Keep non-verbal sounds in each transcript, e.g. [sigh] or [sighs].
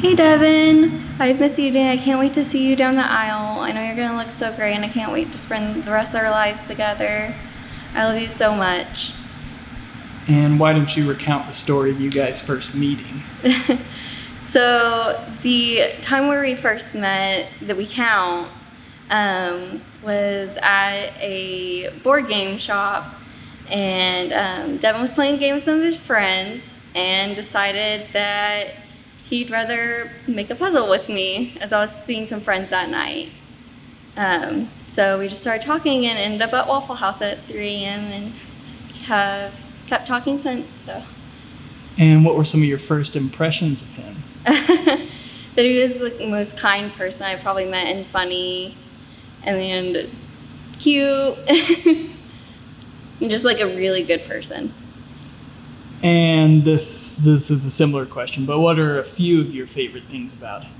Hey Deven, I've missed you today. I can't wait to see you down the aisle. I know you're gonna look so great and I can't wait to spend the rest of our lives together. I love you so much. And why don't you recount the story of you guys first meeting? [laughs] so the time where we first met that we count um, was at a board game shop and um, Deven was playing a game with some of his friends and decided that he'd rather make a puzzle with me as I was seeing some friends that night. Um, so we just started talking and ended up at Waffle House at 3 a.m. and have kept talking since. So. And what were some of your first impressions of him? [laughs] that he was the most kind person I've probably met and funny and cute and [laughs] just like a really good person. And this this is a similar question, but what are a few of your favorite things about him?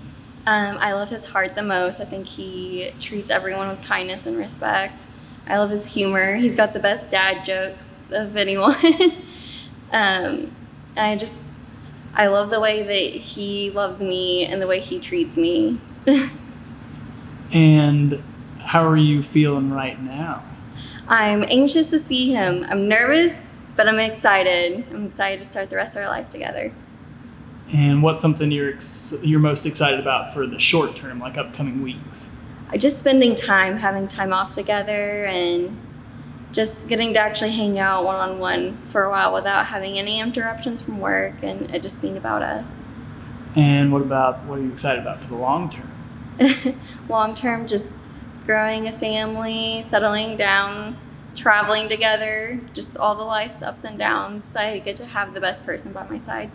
Um, I love his heart the most. I think he treats everyone with kindness and respect. I love his humor. He's got the best dad jokes of anyone. [laughs] um, I just, I love the way that he loves me and the way he treats me. [laughs] and how are you feeling right now? I'm anxious to see him. I'm nervous but I'm excited. I'm excited to start the rest of our life together. And what's something you're ex- you're most excited about for the short term, like upcoming weeks? I just spending time, having time off together, and just getting to actually hang out one on one for a while without having any interruptions from work, and it just being about us. And what about what are you excited about for the long term? [laughs] long term, just growing a family, settling down, traveling together, just all the life's ups and downs. I get to have the best person by my side.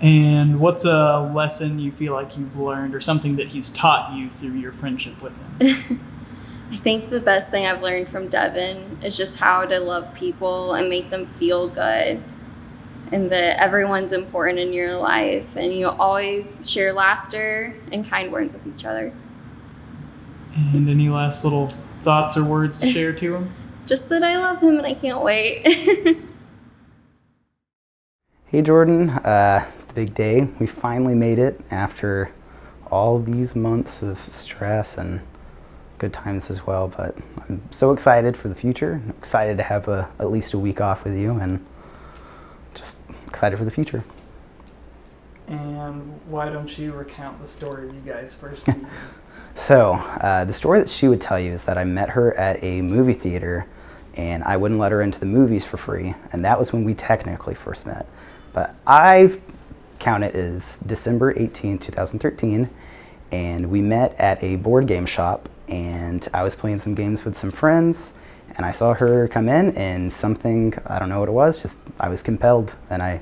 And what's a lesson you feel like you've learned or something that he's taught you through your friendship with him? [laughs] I think the best thing I've learned from Deven is just how to love people and make them feel good. And that everyone's important in your life, and you always share laughter and kind words with each other. And any last little thoughts or words to [laughs] share to him? Just that I love him and I can't wait. [laughs] hey Jordyn, uh, the big day. We finally made it after all these months of stress and good times as well. But I'm so excited for the future. I'm excited to have a, at least a week off with you and just excited for the future. And why don't you recount the story of you guys first? [laughs] So, uh, the story that she would tell you is that I met her at a movie theater and I wouldn't let her into the movies for free. And that was when we technically first met. But I count it as December 18, 2013. And we met at a board game shop and I was playing some games with some friends and I saw her come in and something, I don't know what it was, just I was compelled and I,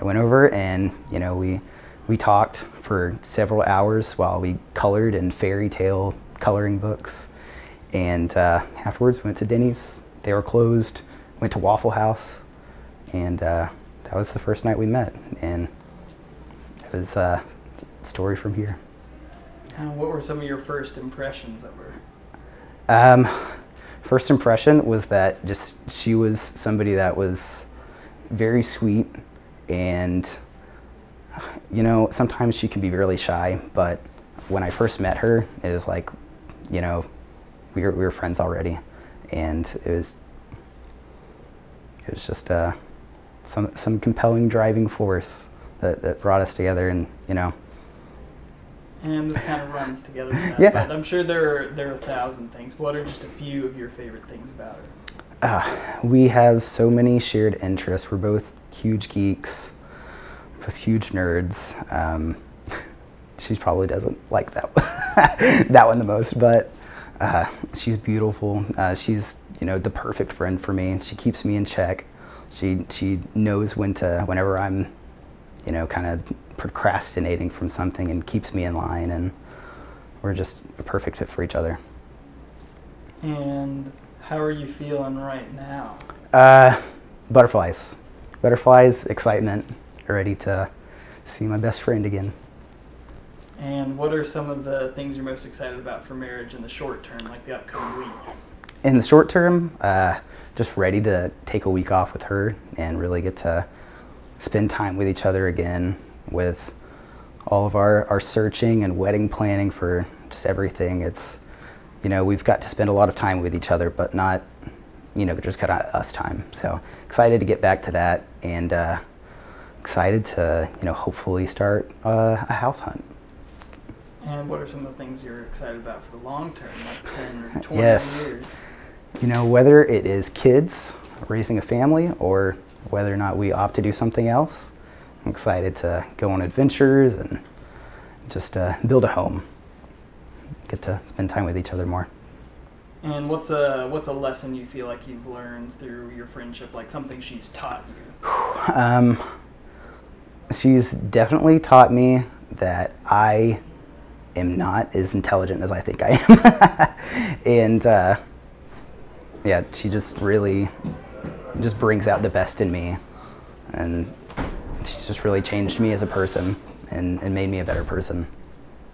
I went over and, you know, we, we talked for several hours while we colored in fairy tale coloring books. And uh, afterwards, went to Denny's. They were closed. Went to Waffle House, and uh, that was the first night we met. And it was uh, a story from here. Uh, what were some of your first impressions of her? Um, first impression was that just she was somebody that was very sweet and you know, sometimes she can be really shy, but when I first met her, it was like, you know, we were, we were friends already. And it was, it was just uh, some, some compelling driving force that, that brought us together and, you know. And this kind of runs together that. Yeah. But I'm sure there are, there are a thousand things. What are just a few of your favorite things about her? Uh, we have so many shared interests. We're both huge geeks with huge nerds. Um, [laughs] she probably doesn't like that [laughs] that one the most, but uh, she's beautiful. Uh, she's you know the perfect friend for me. She keeps me in check. She she knows when to whenever I'm you know kind of procrastinating from something and keeps me in line, and we're just a perfect fit for each other. And how are you feeling right now? Uh, butterflies, butterflies, excitement ready to see my best friend again. And what are some of the things you're most excited about for marriage in the short term, like the upcoming weeks? In the short term, uh, just ready to take a week off with her and really get to spend time with each other again with all of our, our searching and wedding planning for just everything. It's, you know, we've got to spend a lot of time with each other, but not, you know, just kind of us time. So excited to get back to that and uh, excited to, you know, hopefully start uh, a house hunt. And what are some of the things you're excited about for the long term, like [laughs] 10 or 20 Yes. years? You know, whether it is kids, raising a family, or whether or not we opt to do something else, I'm excited to go on adventures and just uh, build a home. Get to spend time with each other more. And what's a what's a lesson you feel like you've learned through your friendship, like something she's taught you? [sighs] Um, she's definitely taught me that I am not as intelligent as I think I am. [laughs] and uh, yeah, she just really just brings out the best in me. And she's just really changed me as a person and, and made me a better person.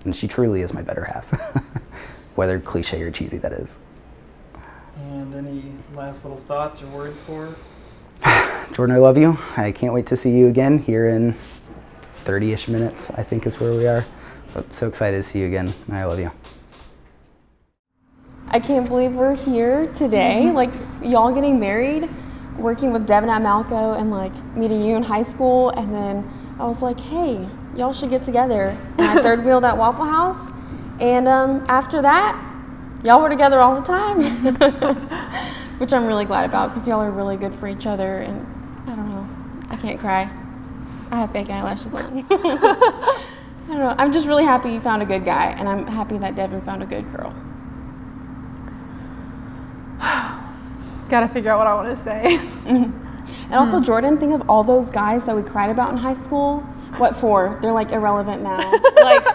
And she truly is my better half. [laughs] Whether cliche or cheesy that is. And any last little thoughts or words for her? Jordyn, I love you. I can't wait to see you again here in 30 ish minutes, I think is where we are. But so excited to see you again. I love you. I can't believe we're here today. like y'all getting married, working with Deven at Malco, and like meeting you in high school. And then I was like, hey, y'all should get together. And I [laughs] third wheeled at Waffle House. And um, after that, y'all were together all the time, [laughs] [laughs] which I'm really glad about because y'all are really good for each other. And I don't know, I can't cry. I have fake eyelashes on. [laughs] I don't know. I'm just really happy you found a good guy, and I'm happy that Deven found a good girl. [sighs] Gotta figure out what I want to say. [laughs] And also, hmm. Jordyn, think of all those guys that we cried about in high school. What for? They're like irrelevant now. [laughs] like,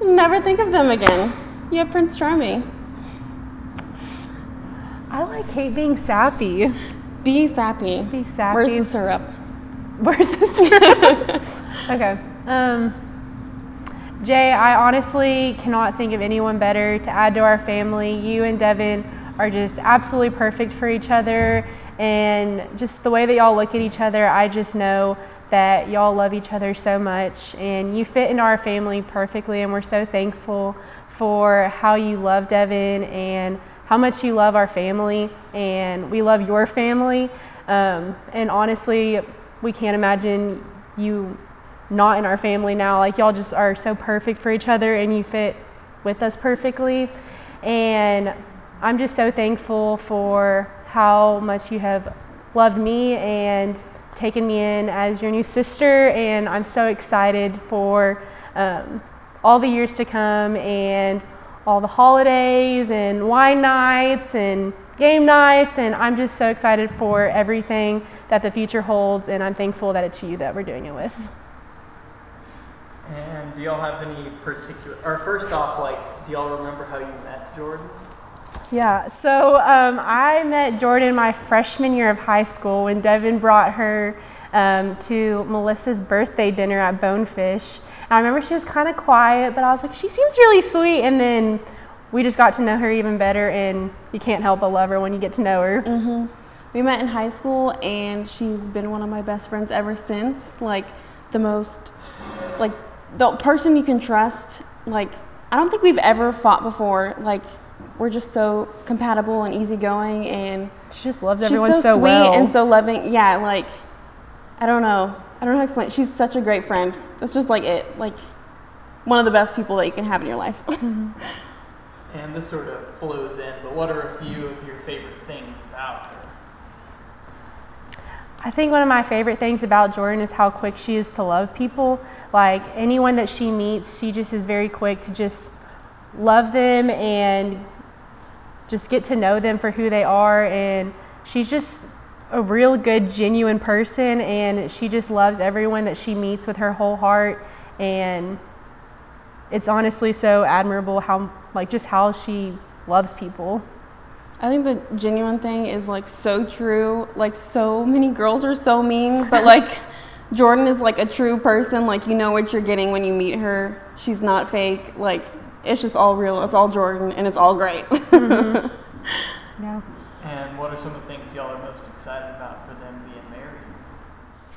never think of them again. You have Prince Charming. I like hate being sappy. Be sappy. Be sappy. Where's the syrup? Where's this? [laughs] [laughs] okay. Um, Jay, I honestly cannot think of anyone better to add to our family. You and Deven are just absolutely perfect for each other. And just the way that y'all look at each other, I just know that y'all love each other so much. And you fit into our family perfectly. And we're so thankful for how you love Deven and how much you love our family. And we love your family. Um, and honestly, we can't imagine you not in our family now. Like y'all just are so perfect for each other and you fit with us perfectly. And I'm just so thankful for how much you have loved me and taken me in as your new sister. And I'm so excited for um, all the years to come and all the holidays and wine nights and game nights. And I'm just so excited for everything that the future holds. And I'm thankful that it's you that we're doing it with. And do y'all have any particular, or first off, like, do y'all remember how you met Jordyn? Yeah, so um, I met Jordyn my freshman year of high school when Deven brought her um, to Melissa's birthday dinner at Bonefish. And I remember she was kind of quiet, but I was like, she seems really sweet. And then we just got to know her even better, and you can't help but love her when you get to know her. Mm-hmm. We met in high school, and she's been one of my best friends ever since. Like, the most, like, the person you can trust. Like, I don't think we've ever fought before. Like, we're just so compatible and easygoing, and She just loves she's everyone so, so, sweet well. and so loving. Yeah, like, I don't know. I don't know how to explain. it. She's such a great friend. That's just like it. Like, one of the best people that you can have in your life. [laughs] And this sort of flows in, but what are a few of your favorite things about her? I think one of my favorite things about Jordyn is how quick she is to love people. Like anyone that she meets, she just is very quick to just love them and just get to know them for who they are. And she's just a real good, genuine person. And she just loves everyone that she meets with her whole heart. And it's honestly so admirable how, like, just how she loves people. I think the genuine thing is like so true. Like so many girls are so mean, but like [laughs] Jordyn is like a true person. Like you know what you're getting when you meet her. She's not fake. Like it's just all real. It's all Jordyn, and it's all great. [laughs] Yeah. And what are some of the things y'all are most excited about for them being married?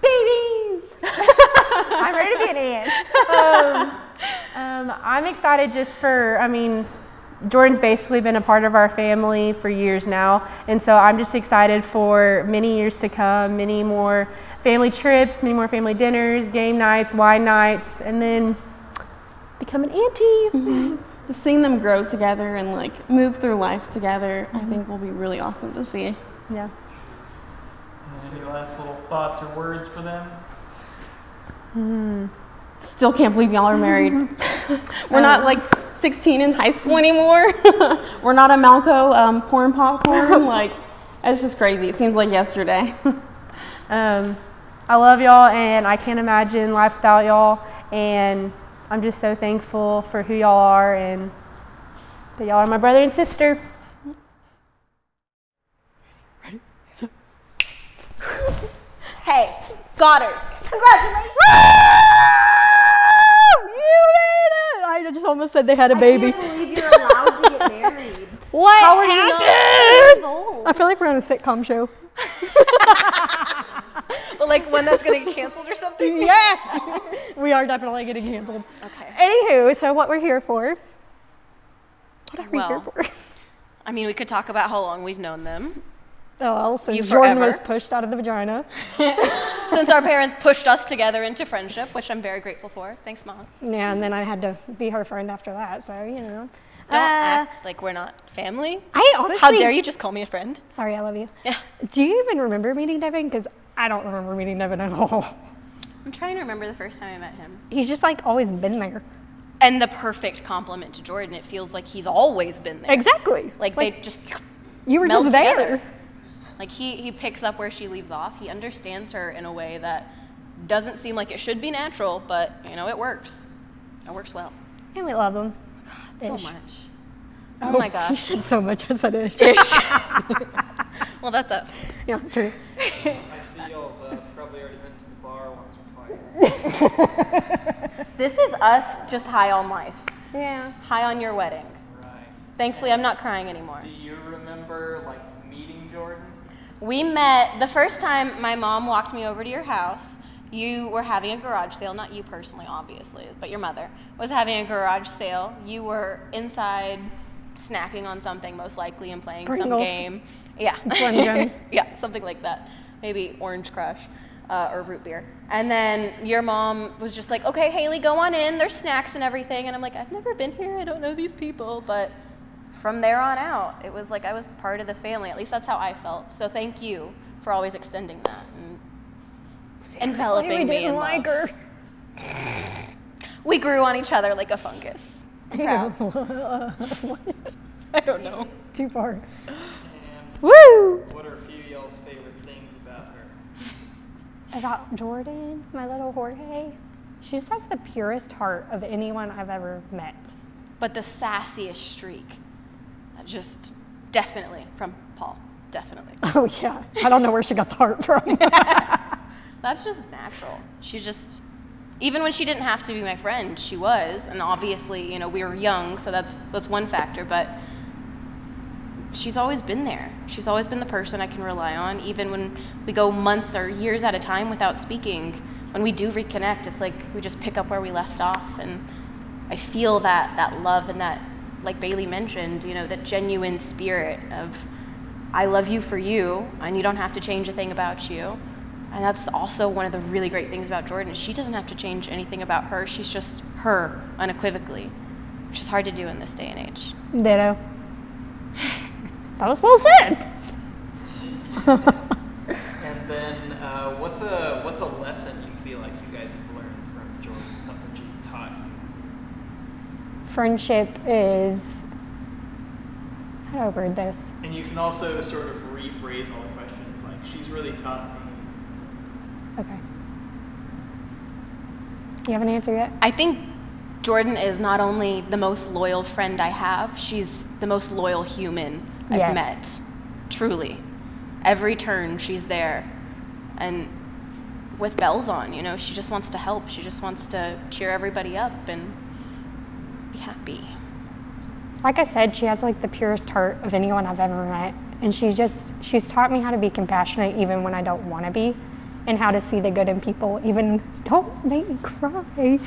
Babies. [laughs] I'm ready to be an aunt. Um, um, I'm excited just for, I mean, Jordyn's basically been a part of our family for years now. And so I'm just excited for many years to come, many more family trips, many more family dinners, game nights, wine nights, and then become an auntie. Mm-hmm. Just seeing them grow together and like move through life together, I mm-hmm. think will be really awesome to see. Yeah. Any last little thoughts or words for them? Hmm. Still can't believe y'all are married. [laughs] We're not um, like 16 in high school anymore. [laughs] We're not a Malco um, porn popcorn. [laughs] like, it's just crazy. It seems like yesterday. [laughs] Um, I love y'all, and I can't imagine life without y'all. And I'm just so thankful for who y'all are, and that y'all are my brother and sister. Ready? Hey, Goddard, congratulations! You made! I just almost said they had a baby. believe you're allowed to get [laughs] married. What How are you not happened? I feel like we're on a sitcom show. [laughs] But like when that's gonna get canceled or something? Yeah, [laughs] we are definitely getting canceled. Okay. Anywho, so what we're here for? What are we here for? I mean, we could talk about how long we've known them. Oh, well, since You Jordyn was pushed out of the vagina. [laughs] Since our parents pushed us together into friendship, which I'm very grateful for. Thanks, Mom. Yeah, and then I had to be her friend after that, so you know. Don't Uh, act like we're not family. I honestly. How dare you just call me a friend? Sorry, I love you. Yeah. Do you even remember meeting Deven? Because I don't remember meeting Deven at all. I'm trying to remember the first time I met him. He's just like always been there. And the perfect compliment to Jordyn. It feels like he's always been there. Exactly. Like, they just you were just there. together. Like he he picks up where she leaves off. He understands her in a way that doesn't seem like it should be natural, but you know it works. It works well. And we love him. So much. Oh, my You gosh. said so much. I said it. [laughs] [laughs] well, that's us. yeah, true. I see y'all have uh, probably already been to the bar once or twice. [laughs] This is us just high on life, Yeah. high on your wedding. Right. Thankfully, I'm not crying anymore. Do you remember like meeting Jordyn? We met the first time my mom walked me over to your house. You were having a garage sale, not you personally, obviously, but your mother was having a garage sale. You were inside snacking on something, most likely, and playing some Pringles. game. Yeah. [laughs] [laughs] Yeah, something like that. Maybe Orange Crush uh, or root beer. And then your mom was just like, okay, Haley, go on in. There's snacks and everything. And I'm like, I've never been here. I don't know these people. But from there on out, it was like I was part of the family. At least that's how I felt. So thank you for always extending that and enveloping we me didn't in like love. her. We grew on each other like a fungus. [laughs] I'm. [laughs] I don't know. Too far. And Woo! what are a few of y'all's favorite things about her? About Jordyn, my little Jorge. She just has the purest heart of anyone I've ever met. But the sassiest streak, that just definitely from Paul. Definitely. [laughs] Oh yeah. I don't know where she got the heart from. [laughs] That's just natural. She just, even when she didn't have to be my friend, she was. And obviously, you know, we were young, so that's that's one factor. But she's always been there. She's always been the person I can rely on, even when we go months or years at a time without speaking. When we do reconnect, it's like we just pick up where we left off, and I feel that that love and that, like Bailey mentioned, you know, that genuine spirit of I love you for you, and you don't have to change a thing about you. And that's also one of the really great things about Jordyn. She doesn't have to change anything about her. She's just her unequivocally, which is hard to do in this day and age. Ditto. That was well said. And then uh, what's a what's a lesson you feel like you guys have learned from Jordyn? Something she's taught you? Friendship is. How do I word this? And you can also sort of rephrase all the questions. Like she's really taught me. Okay. You have an answer yet? I think Jordyn is not only the most loyal friend I have, she's the most loyal human I've Yes. met. Truly. Every turn, she's there. And with bells on, you know, she just wants to help. She just wants to cheer everybody up and be. Like I said, she has like the purest heart of anyone I've ever met. And she just, she's taught me how to be compassionate even when I don't want to be. and how to see the good in people. Even don't make me cry.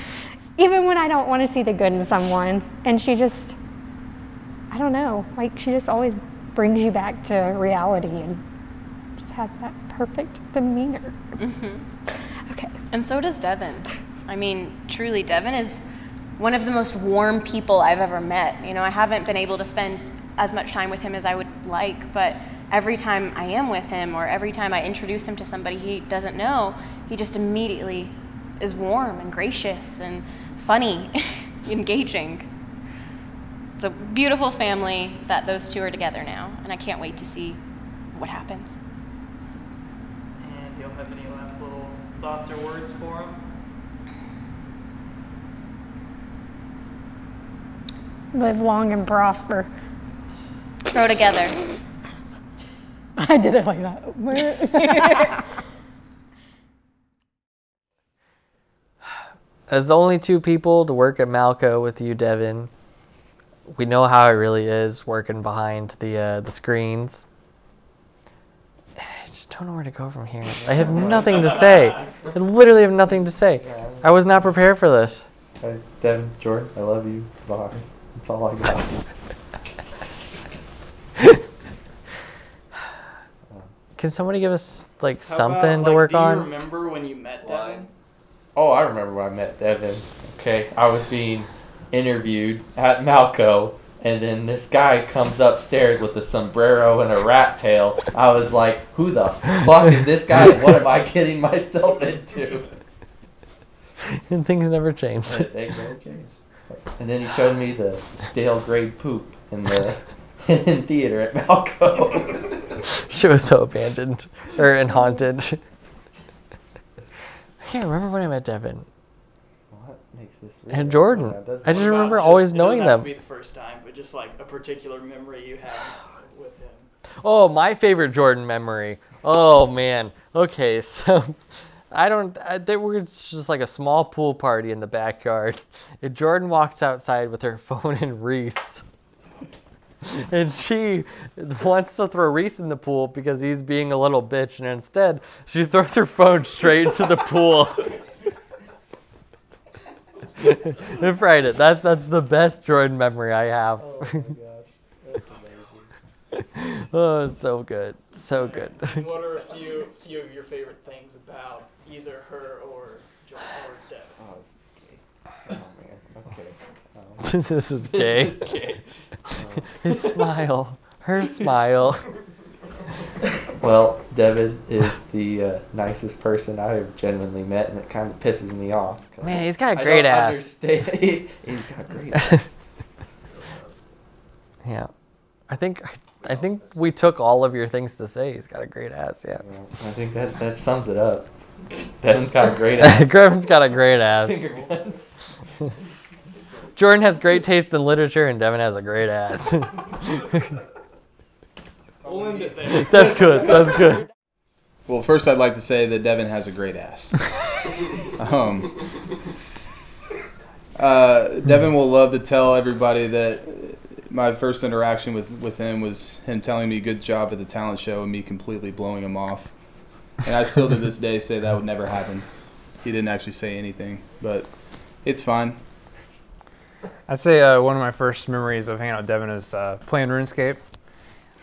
Even when I don't want to see the good in someone. And she just, I don't know, like she just always brings you back to reality and just has that perfect demeanor. Mm-hmm. Okay. And so does Deven. I mean, truly, Deven is one of the most warm people I've ever met. You know, I haven't been able to spend as much time with him as I would like, but every time I am with him or every time I introduce him to somebody he doesn't know, he just immediately is warm and gracious and funny, [laughs] engaging. It's a beautiful family that those two are together now, and I can't wait to see what happens. And y'all have any last little thoughts or words for him? Live long and prosper. Grow together. I did it like that. [laughs] As the only two people to work at Malco with you, Deven, we know how it really is working behind the uh, the screens. I just don't know where to go from here. I have nothing to say. I literally have nothing to say. I was not prepared for this. Hey, Deven, Jordyn, I love you. Bye. That's all I got. Can somebody give us like How something about, to like, work do you on? remember when you met Deven? oh, I remember when I met Deven. Okay, I was being interviewed at Malco, and then this guy comes upstairs with a sombrero and a rat tail. I was like, who the fuck is this guy? and What am I getting myself into? and [laughs] things never change. Things never changed. And then he showed me the stale grade poop in the [laughs] in theater at Malco. [laughs] she was so abandoned or and haunted. I can't remember when I met Deven what makes this and? Jordyn. Yeah, I just remember just- always knowing doesn't have them. to be the first time, but just like a particular memory you have with him. Oh, my favorite Jordyn memory. Oh man. Okay, [laughs] so I don't. I, there was just like a small pool party in the backyard, [laughs] and Jordyn walks outside with her [laughs] phone and Reese, [laughs] and she wants to throw Reese in the pool because he's being a little bitch, and instead she throws her phone straight into the pool. and fried it. That's that's the best Jordyn memory I have. oh, oh it's so good, so good. What are a few few of your favorite things about either her or John or Deven? Oh, this is gay. [laughs] Oh man. Okay. Um, [laughs] this is gay. This is gay. His smile, her [laughs] smile. Well, Deven is the uh, nicest person I've genuinely met, and it kind of pisses me off. 'cause Man, he's got a I great don't ass. understand- he's got a great ass. Yeah, I think I think we took all of your things to say. He's got a great ass. Yeah, Yeah, I think that, that sums it up. Deven's got a great [laughs] ass. Griffin's got a great ass. Finger guns. [laughs] Jordyn has great taste in literature, and Deven has a great ass. [laughs] We'll end it there. That's good. That's good. Well, first I'd like to say that Deven has a great ass. um, uh, Deven will love to tell everybody that my first interaction with, with him was him telling me good job at the talent show and me completely blowing him off. And I still to this day say that would never happen. He didn't actually say anything, but it's fine. I'd say uh, one of my first memories of hanging out with Deven is uh, playing RuneScape.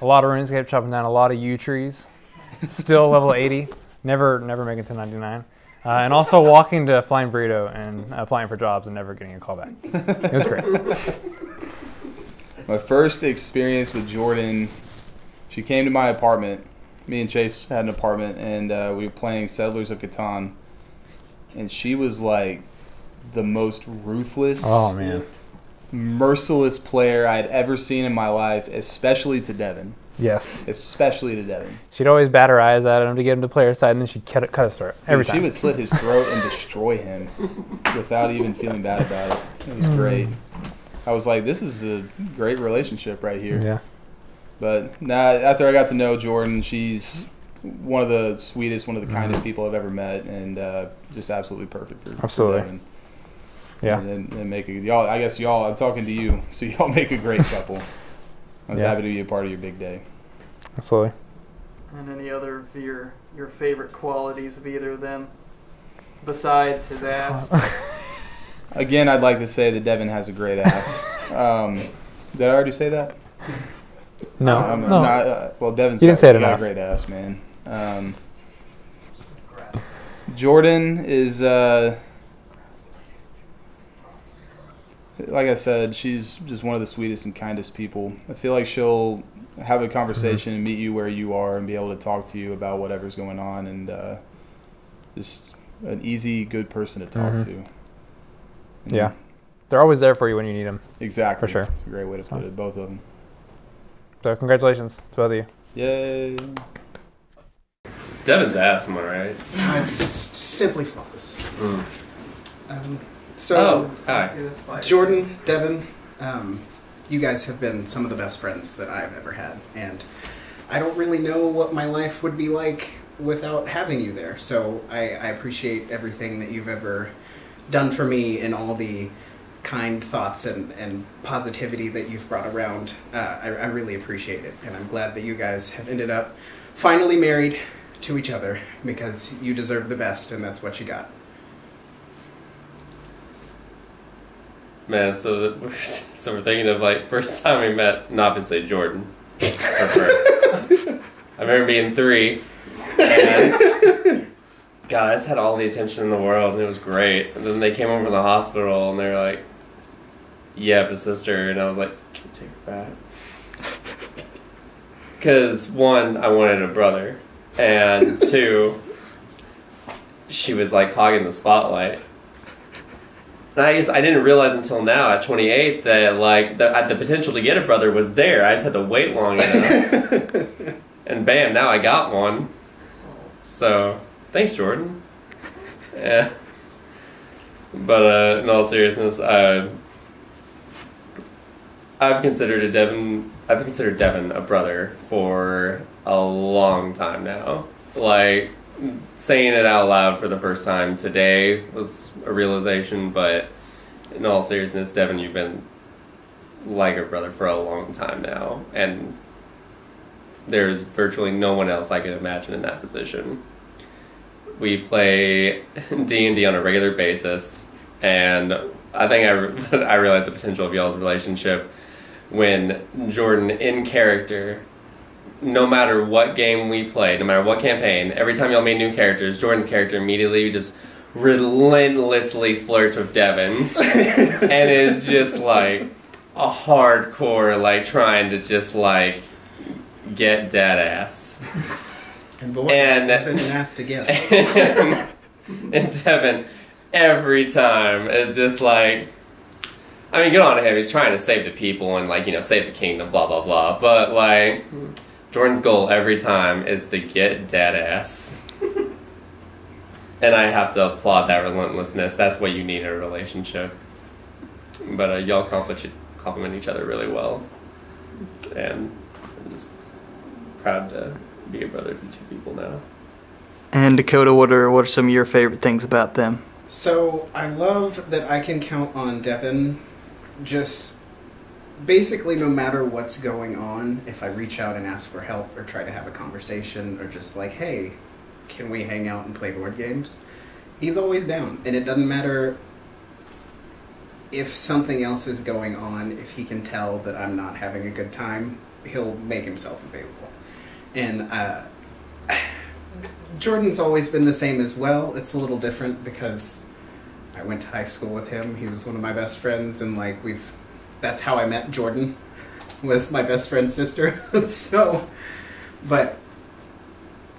A lot of RuneScape, chopping down a lot of yew trees. Still level [laughs] 80. Never, never making to 99. Uh, and also walking to Flying Burrito and applying for jobs and never getting a call back. It was great. [laughs] My first experience with Jordyn, she came to my apartment. Me and Chase had an apartment, and uh, we were playing Settlers of Catan. And she was like the most ruthless, Oh man. merciless player I'd ever seen in my life, especially to Deven. Yes. Especially to Deven. She'd always bat her eyes at him to get him to play her side, and then she'd cut, cut his throat every Dude, time. She would slit his throat and destroy him without even feeling bad about it. It was great. I was like, this is a great relationship right here. Yeah. But now, after I got to know Jordyn, she's one of the sweetest, one of the kindest people I've ever met, and uh, just absolutely perfect for, for Absolutely. Deven. Yeah. And, and, and make a y'all. I guess y'all. I'm talking to you, [laughs] so y'all make a great [laughs] couple. I was Yeah. happy to be a part of your big day. Absolutely. and any other of your your favorite qualities of either of them, besides his ass. [laughs] Again, I'd like to say that Deven has a great ass. [laughs] Um, did I already say that? No, I'm no. not, uh, well, Deven's You got, didn't say it got enough. a great ass, man. Um, Jordyn is, uh, like I said, she's just one of the sweetest and kindest people. I feel like she'll have a conversation and meet you where you are and be able to talk to you about whatever's going on and uh, just an easy, good person to talk Mhm. to. Yeah. They're always there for you when you need them. Exactly. For sure. It's a great way to put it, both of them. So congratulations to both of you. Yay. Deven's ass, am I right? It's, it's simply flawless. Mm. Um, so, Oh, hi. Jordyn, Deven, um, you guys have been some of the best friends that I've ever had, and I don't really know what my life would be like without having you there. So I, I appreciate everything that you've ever done for me and all the kind thoughts and, and positivity that you've brought around. Uh, I, I really appreciate it, and I'm glad that you guys have ended up finally married to each other because you deserve the best, and that's what you got. Man, so we're, [laughs] so we're thinking of like first time we met, and obviously Jordyn. [laughs] I remember being three, and guys had all the attention in the world, and it was great. And then they came over to the hospital, and they were like, "You have a sister," and I was like, "Can you take her back?" [laughs] Because one, I wanted a brother, and [laughs] two, she was like hogging the spotlight. And I guess I didn't realize until now at 28 that like the, the potential to get a brother was there. I just had to wait long enough. [laughs] and bam, now I got one. So thanks, Jordyn. Yeah. But uh, in all seriousness, I've considered a Deven. I've considered Deven a brother for a long time now. Like saying it out loud for the first time today was a realization, but in all seriousness, Deven, you've been like a brother for a long time now, and there's virtually no one else I can imagine in that position. We play D and D on a regular basis, and I think I, re- [laughs] I realized the potential of y'all's relationship when Jordyn, in character, no matter what game we played, no matter what campaign, every time y'all made new characters, Jordyn's character immediately just relentlessly flirts with Deven's, [laughs] and is just like a hardcore, like trying to just like get dead ass. And boy, And- that's an ass to get. and, [laughs] and Deven, every time is just like, I mean, good on him. He's trying to save the people and like you know save the kingdom, blah blah blah. But like, Jordyn's goal every time is to get dead ass. and I have to applaud that relentlessness. That's what you need in a relationship. But uh, y'all compliment compliment each other really well, and I'm just proud to be a brother to two people now. And Dakota, what are what are some of your favorite things about them? So I love that I can count on Deven. Just basically, no matter what's going on, if I reach out and ask for help or try to have a conversation or just like, hey, can we hang out and play board games? He's always down, and it doesn't matter if something else is going on. If he can tell that I'm not having a good time, he'll make himself available. And uh, Jordyn's always been the same as well. It's a little different because I went to high school with him. He was one of my best friends, and like we've, that's how I met Jordyn, was my best friend's sister. [laughs] so, but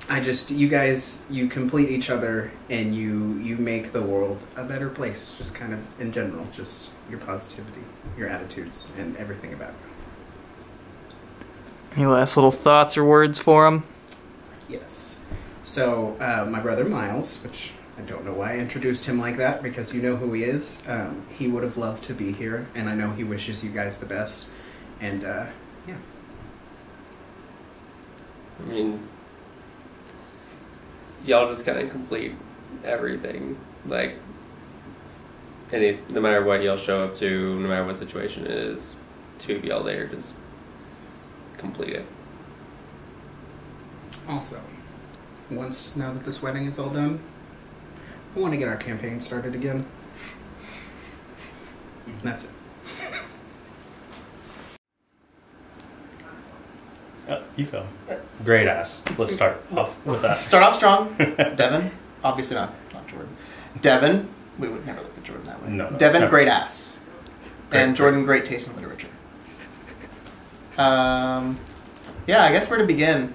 I just you guys you complete each other, and you you make the world a better place. Just kind of in general, just your positivity, your attitudes, and everything about you. Any last little thoughts or words for him? Yes. So, uh, my brother Miles, which I don't know why I introduced him like that because you know who he is. Um, he would have loved to be here, and I know he wishes you guys the best. And uh, yeah, I mean, y'all just kind of complete everything. Like, any no matter what y'all show up to, no matter what situation it is, two of y'all there just complete it. Also, once now that this wedding is all done, I want to get our campaign started again. That's it. Uh, you go. Great ass. Let's start off with that. Start off strong. [laughs] Deven, obviously not not Jordyn. Deven, we would never look at Jordyn that way. No, no, Deven, never. great ass. Great, and Jordyn, great taste in literature. Um, yeah, I guess where to begin.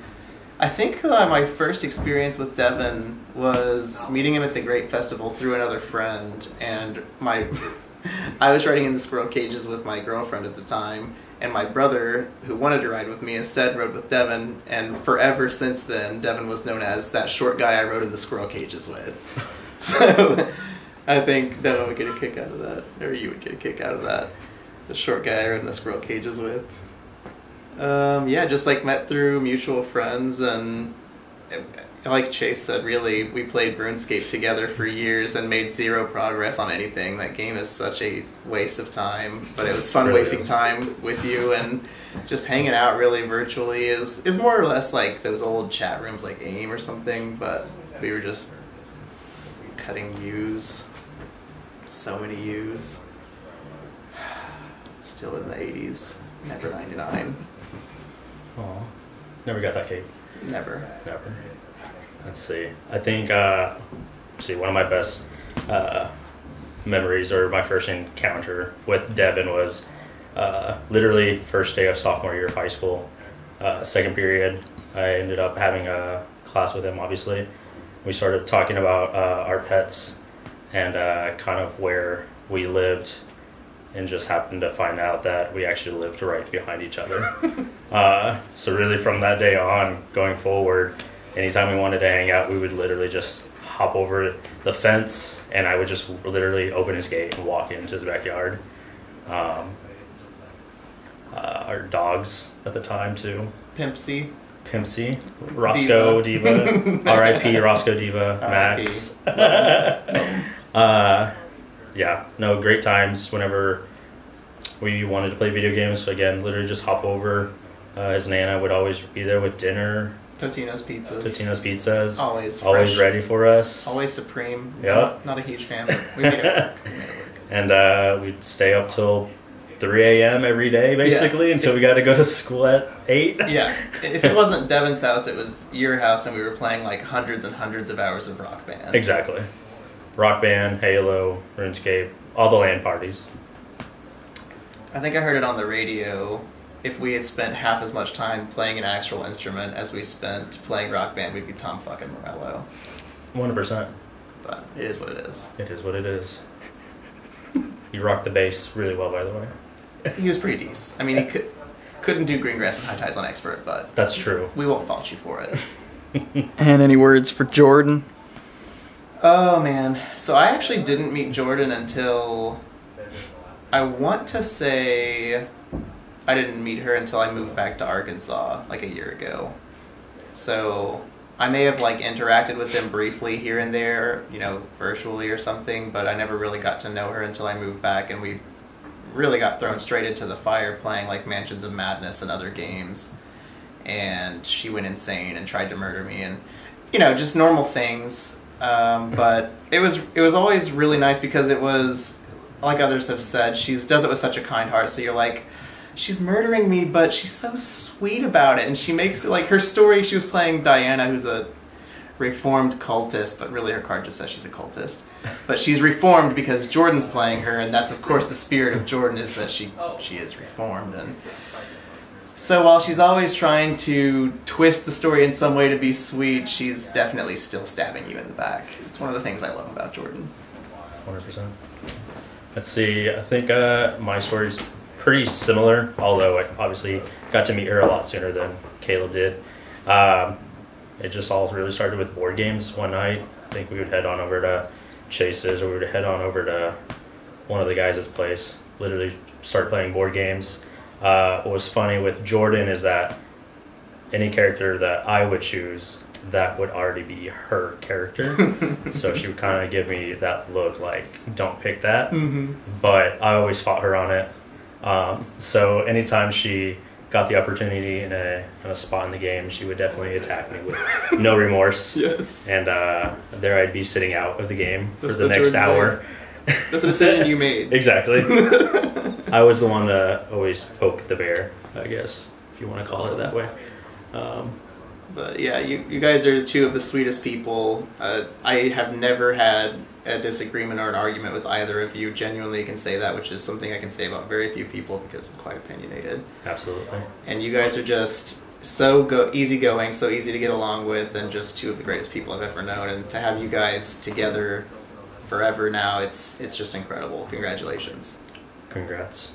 I think uh, my first experience with Deven was meeting him at the Grape Festival through another friend, and my [laughs] I was riding in the squirrel cages with my girlfriend at the time, and my brother, who wanted to ride with me, instead rode with Deven, and forever since then, Deven was known as that short guy I rode in the squirrel cages with. [laughs] So I think Deven would get a kick out of that, or you would get a kick out of that. The short guy I rode in the squirrel cages with. Um, yeah, just like met through mutual friends, and like Chase said, really, we played RuneScape together for years and made zero progress on anything. That game is such a waste of time, but it was fun Really wasting is. time with you and just hanging out really virtually is is more or less like those old chat rooms like AIM or something, but we were just cutting yews. So many yews. [sighs] Still in the 80s. Never 99. Aw. Never got that cake. Never. Never. Let's see. I think, uh, let's see, one of my best uh, memories or my first encounter with Deven was uh, literally first day of sophomore year of high school, uh, second period. I ended up having a class with him, obviously. We started talking about uh, our pets and uh, kind of where we lived and just happened to find out that we actually lived right behind each other. [laughs] uh, so really, from that day on, going forward, anytime we wanted to hang out, we would literally just hop over the fence, and I would just literally open his gate and walk into his backyard. Um, uh, our dogs at the time too. Pimpsy. Pimpsy, Roscoe Diva, [laughs] Diva. R.I.P. Roscoe Diva, Max. [laughs] uh, yeah, no, great times whenever we wanted to play video games. So again, literally just hop over. Uh, his nana would always be there with dinner. Totino's pizzas. Totino's pizzas. Always Always fresh. ready for us. Always supreme. Yeah. Not a huge fan, but we made it work. [laughs] And uh, we'd stay up till 3 a.m. every day, basically, Yeah. until we got to go to school at 8. [laughs] Yeah. If it wasn't Deven's house, it was your house, and we were playing like hundreds and hundreds of hours of Rock Band. Exactly. Rock Band, Halo, RuneScape, all the LAN parties. I think I heard it on the radio. If we had spent half as much time playing an actual instrument as we spent playing Rock Band, we'd be Tom fucking Morello. 100%. But it is what it is. It is what it is. You rock the bass really well, by the way. He was pretty decent. I mean, he could, couldn't do green grass and high tides on expert, but That's true. we won't fault you for it. [laughs] And any words for Jordyn? Oh man. So I actually didn't meet Jordyn until I want to say I didn't meet her until I moved back to Arkansas like a year ago. So I may have like interacted with them briefly here and there, you know, virtually or something, but I never really got to know her until I moved back and we really got thrown straight into the fire playing like Mansions of Madness and other games. And she went insane and tried to murder me and you know, just normal things. Um, but it was it was always really nice because it was like others have said, she does it with such a kind heart. So you're like, she's murdering me, but she's so sweet about it, and she makes it like her story. She was playing Diana, who's a reformed cultist, but really her card just says she's a cultist. But she's reformed because Jordyn's playing her, and that's of course the spirit of Jordyn is that she she is reformed and. So while she's always trying to twist the story in some way to be sweet, she's definitely still stabbing you in the back. It's one of the things I love about Jordyn. 100%. Let's see. I think uh, my story's pretty similar, although I obviously got to meet her a lot sooner than Caleb did. Um, it just all really started with board games one night. I think we would head on over to Chase's or we would head on over to one of the guys' place, literally start playing board games. Uh, what was funny with Jordyn is that any character that I would choose, that would already be her character. [laughs] so she would kind of give me that look like, don't pick that. Mhm. But I always fought her on it. Um, so anytime she got the opportunity in a, in a spot in the game, she would definitely attack me with no [laughs] remorse. Yes. And uh, there I'd be sitting out of the game That's for the, the next hour. That's a decision you made. [laughs] exactly. I was the one that always poked the bear, I guess, if you want to call it that way. Um, But yeah, you, you guys are two of the sweetest people. Uh, I have never had a disagreement or an argument with either of you. Genuinely can say that, which is something I can say about very few people because I'm quite opinionated. absolutely. And you guys are just so go easygoing, so easy to get along with, and just two of the greatest people I've ever known. And to have you guys together forever now, it's it's just incredible. Congratulations. Congrats.